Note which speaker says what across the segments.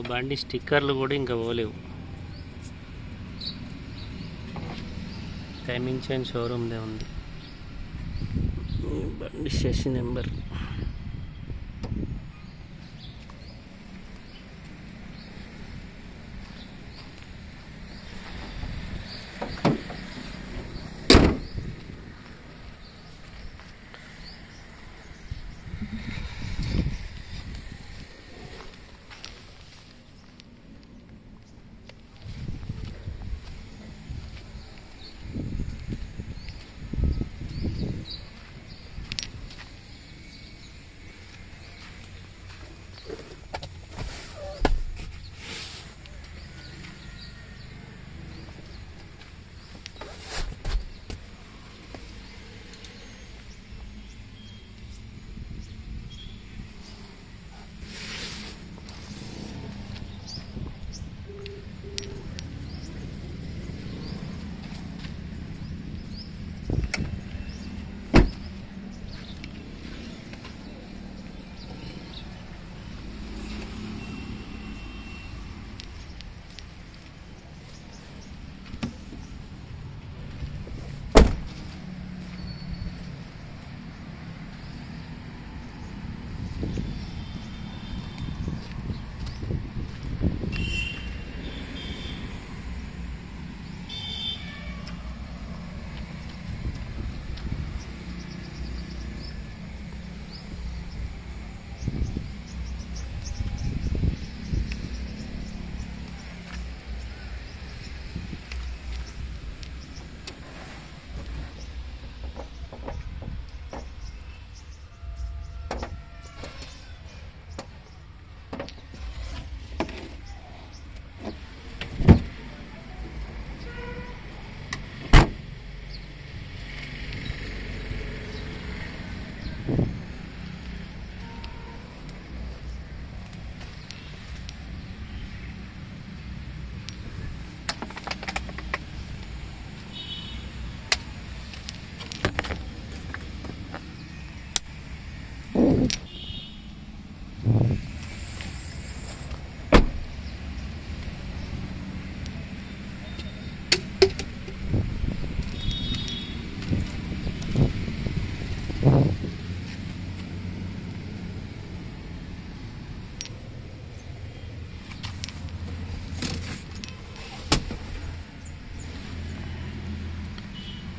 Speaker 1: బండి స్టిక్కర్లు కూడా ఇంకా పోలేవు. టైమింగ్ చైన్ షోరూమ్దే ఉంది. బండి సెషన్ నెంబర్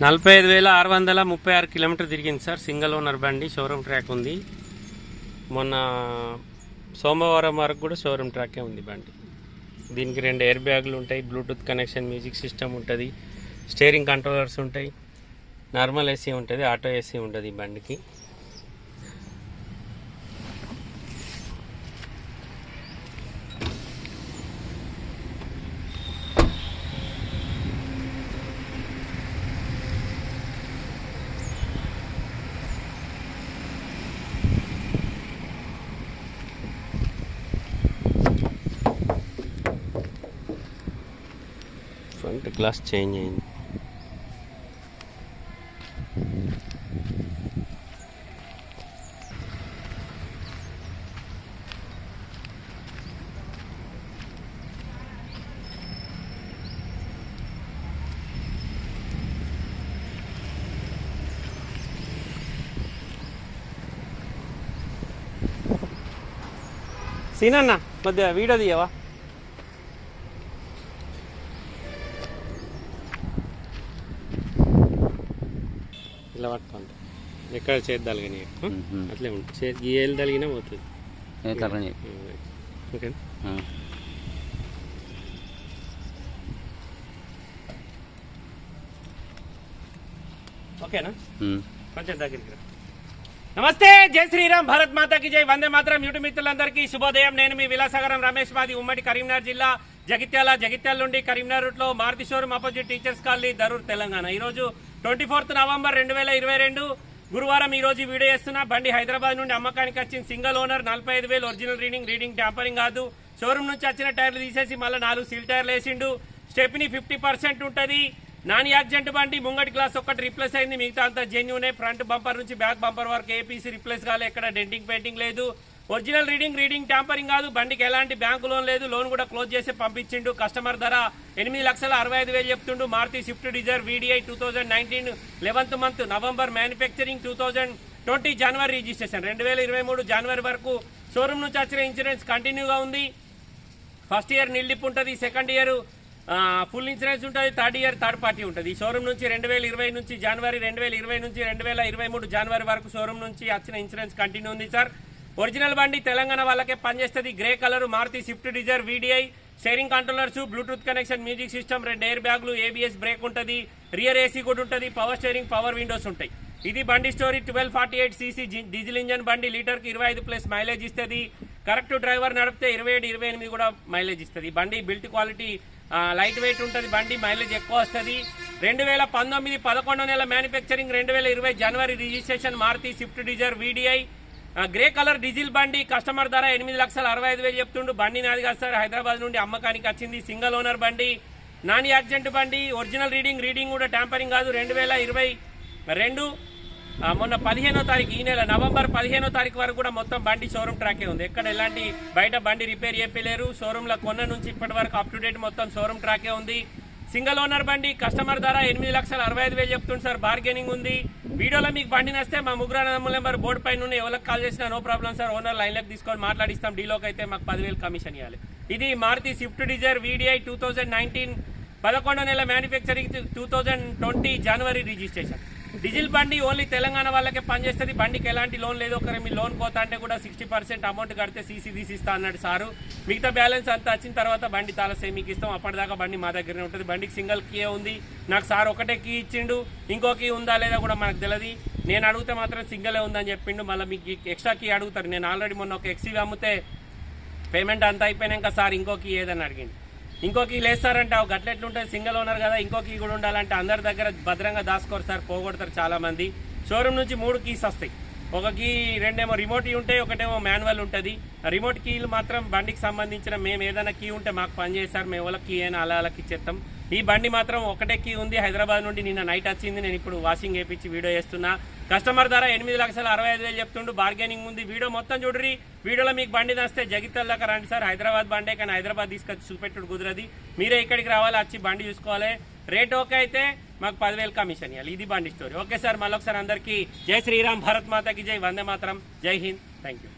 Speaker 1: నలభై ఐదు వేల ఆరు వందల ముప్పై ఆరు కిలోమీటర్ తిరిగింది సార్. సింగిల్ ఓనర్ బండి షోరూమ్ ట్రాక్ ఉంది. మొన్న సోమవారం వరకు కూడా షోరూమ్ ట్రాకే ఉంది బండి. దీనికి రెండు ఎయిర్ బ్యాగులు ఉంటాయి బ్లూటూత్ కనెక్షన్ మ్యూజిక్ సిస్టమ్ ఉంటుంది స్టీరింగ్ కంట్రోలర్స్ ఉంటాయి నార్మల్ ఏసీ ఉంటుంది ఆటో ఏసీ ఉంటుంది ఈ బండికి. ఫ్రంట్ గ్లాస్ చేంజ్ అయింది సీనన్న కొద్దిగా వీడియో పట్టుకుంటా. ఎక్కడ చేతి తలిగిన అట్లే ఉంటుంది. చేతికి ఏ ఏళ్ళు తలిగినా పోతుంది. ఓకే ఓకేనా? కొంచెం దగ్గరికి. నమస్తే జై శ్రీరామ్ భారత్ మాతాకి జై. వందే మాత్రం యూట్యూబ్ మిత్రులందరికీ శుభోదయం. నేను మీ విలాసగరం రమేష్ మాది ఉమ్మడి కరీంనగర్ జిల్లా జగిత్యాల జగిత్యాల నుండి కరీంనగర్ రూట్లో Maruti showroom opposite teachers colony Darur Telangana. ఈ రోజు ట్వంటీ ఫోర్త్ నవంబర్ రెండు వేల ఇరవై రెండు గురువారం ఈ రోజు వీడియో చేస్తున్నా. బండి హైదరాబాద్ నుండి అమ్మకానికి వచ్చిన సింగిల్ ఓనర్ నలభై ఐదు వేలు ఒరిజినల్ రీడింగ్ రీడింగ్ ట్యాంపరింగ్ కాదు. షోరూమ్ నుంచి వచ్చిన టైర్లు తీసేసి మళ్ళీ నాలుగు సీల్ టైర్లు వేసిండు. స్టెప్ని ఫిఫ్టీ పర్సెంట్ ఉంటుంది. నాన్ యాక్సిడెంట్ బండి ముంగటి గ్లాస్ ఒక్కటి రిప్లేస్ అయింది. మిగతా అంతా జెన్యునే ఫ్రంట్ బంపర్ నుంచి బ్యాక్ బంపర్ వరకు ఏపీసీ రిప్లేస్ కాలే. ఎక్కడ డెంటింగ్ పెయింటింగ్ లేదు. ఒరిజినల్ రీడింగ్ రీడింగ్ ట్యాంపరింగ్ కాదు. బండికి ఎలాంటి బ్యాంకు లోన్ లేదు. లోన్ కూడా క్లోజ్ చేసి పంపించిండు. కస్టమర్ ధర ఎనిమిది లక్షల అరవై ఐదు వేలు చెప్తుండు. Maruti Swift Dzire VDI two thousand nineteen eleventh month November manufacturing two thousand twenty January registration రెండు వేల ఇరవై మూడు జనవరి వరకు షోరూమ్ నుంచి వచ్చిన ఇన్సూరెన్స్ కంటిన్యూగా ఉంది. ఫస్ట్ ఇయర్ నిల్లిప్ ఉంటుంది. సెకండ్ ఇయర్ ఫుల్ ఇన్సూరెన్స్ ఉంటుంది. థర్డ్ ఇయర్ థర్డ్ పార్టీ ఉంటుంది. ఈ షోరూమ్ నుంచి రెండు వేల ఇరవై నుంచి జనవరి రెండు వేల ఇరవై నుంచి రెండు వేల ఇరవై మూడు జనవరి వరకు షోరూమ్ నుంచి వచ్చిన ఇన్సూరెన్స్ కంటిన్యూ ఉంది సార్ ఒరిజినల్ బండి తెలంగాణ వాళ్ళకే పనిచేస్తుంది. Grey colour Maruti Swift Dzire VDI steering controllers bluetooth connection music system రెండు ఎయిర్ బ్యాగులు ఏబిఎస్ బ్రేక్ ఉంటుంది. రియర్ ఏసీ కూడా ఉంటుంది. పవర్ స్టేరింగ్ పవర్ విండోస్ ఉంటాయి. ఇది బండి story twelve forty eight CC diesel engine బండి లీటర్కి ఇరవై ఐదు ప్లస్ మైలేజ్ ఇస్తుంది. కరెక్ట్ డ్రైవర్ నడిపితే ఇరవై ఏడు ఇరవై ఎనిమిది కూడా మైలేజ్ ఇస్తుంది. బండి బిల్ట్ క్వాలిటీ లైట్ వెయిట్ ఉంటుంది. బండి మైలేజ్ ఎక్కువ వస్తుంది. రెండు వేల పంతొమ్మిది పదకొండో నెల మ్యానుఫ్యాక్చరింగ్ రెండు వేల ఇరవై జనవరి registration Maruti Swift Dzire VDI grey colour diesel బండి కస్టమర్ ధర ఎనిమిది లక్షల అరవై ఐదు వేలు చెప్తుండు. బండి నాది కాదు సార్. హైదరాబాద్ నుండి అమ్మకానికి వచ్చింది సింగల్ ఓనర్ బండి. నాన్ యాక్సిడెంట్ బండి ఒరిజినల్ రీడింగ్ రీడింగ్ కూడా ట్యాంపరింగ్ కాదు. రెండు వేల ఇరవై రెండు మొన్న పదిహేనో తారీఖు ఈ నెల నవంబర్ పదిహేనో తారీఖు వరకు కూడా మొత్తం బండి షోరూమ్ ట్రాకే ఉంది. ఎక్కడ ఎలాంటి బయట బండి రిపేర్ చెప్పలేరు షోరూమ్ కొన్న నుంచి ఇప్పటి వరకు అప్ టు డేట్ మొత్తం షోరూమ్ ట్రాకే ఉంది. సింగల్ ఓనర్ బండి కస్టమర్ ధర ఎనిమిది లక్షల అరవై ఐదు వేలు చెప్తుంది సార్. బార్గెనింగ్ ఉంది. వీడియోలో మీకు బండి నస్తే మా ముగ్గురు అన్నదమ్ముల నెంబర్ బోర్డు పైన ఉన్న ఎవరికి కాల్ చేసినా నో ప్రాబ్లం సార్. ఓనర్ లైన్లోకి తీసుకొని మాట్లాడిస్తాం. డీలోకి అయితే మాకు పదివేలు కమిషన్ ఇవ్వాలి. ఇది Maruti Swift Dzire VDI two thousand nineteen పదకొండో నెల manufacturing two thousand twenty January registration diesel బండి ఓన్లీ తెలంగాణ వాళ్ళకే పనిచేస్తుంది. బండికి ఎలాంటి లోన్ లేదు. ఒకరి మీ లోన్ పోతా అంటే కూడా సిక్స్టీ పర్సెంట్ అమౌంట్ కడితే సీసీ తీసిస్తా అన్నాడు సారు. మిగతా బ్యాలెన్స్ అంతా వచ్చిన తర్వాత బండి తాలసే మీకు ఇస్తాం. అప్పటిదాకా బండి మా దగ్గరనే ఉంటుంది. బండికి సింగిల్ కీ ఉంది. నాకు సార్ ఒకటే కీ ఇచ్చిండు. ఇంకో కీ ఉందా లేదా కూడా మనకు తెలియదు నేను అడిగితే మాత్రం సింగలే ఉందని చెప్పిండు. మళ్ళీ మీకు ఎక్స్ట్రా కీ అడుగుతారు. నేను ఆల్రెడీ మొన్న ఒక ఎక్సీవి అమ్మితే పేమెంట్ అంతా అయిపోయినాక సార్ ఇంకోకి ఏదని అడిగింది ఇంకోకి లేస్తారంటే అవి గట్లెట్లుంటుంది సింగిల్ ఓనర్ కదా ఇంకోకి కూడా ఉండాలంటే అందరి దగ్గర భద్రంగా దాచుకోరు సార్ పోగొడతారు చాలా మంది షోరూమ్ నుంచి మూడు కీస్ వస్తాయి. ఒక కీ రెండేమో రిమోట్ ఉంటాయి ఒకటేమో మాన్యువల్ ఉంటుంది. రిమోట్ కీలు మాత్రం బండికి సంబంధించిన మేము ఏదైనా కీ ఉంటే మాకు పనిచేస్తారు మేము వాళ్ళకి కీ అయినా అలా అలాకి ఇచ్చేస్తాం ఈ బండి మాత్రం ఒకటే కీ ఉంది హైదరాబాద్ నుండి నిన్న నైట్ వచ్చింది నేను ఇప్పుడు వాషింగ్ వేయించి వీడియో చేస్తున్నా. కస్టమర్ ధర ఎనిమిది లక్షల అరవై ఐదు వేలు చెప్తుండు. బార్గెనింగ్ ఉంది. వీడియో మొత్తం చూడరి వీడియోలో మీకు బండి నస్తే జగిత్యాల దాకా రండి సార్. హైదరాబాద్ బండే కానీ హైదరాబాద్ తీసుకొచ్చి చూపెట్టుడు కుదరది. మీరే ఇక్కడికి రావాలి వచ్చి బండి చూసుకోవాలి. రేట్ ఓకే అయితే మాకు పదివేలు కమిషన్ ఇవ్వాలి ఇది బండి స్టోరీ. Okay sir. మళ్ళొకసారి అందరికీ జై శ్రీరామ్. భారత్ మాతకి జై. వందే మాత్రం. జై హింద్. Thank you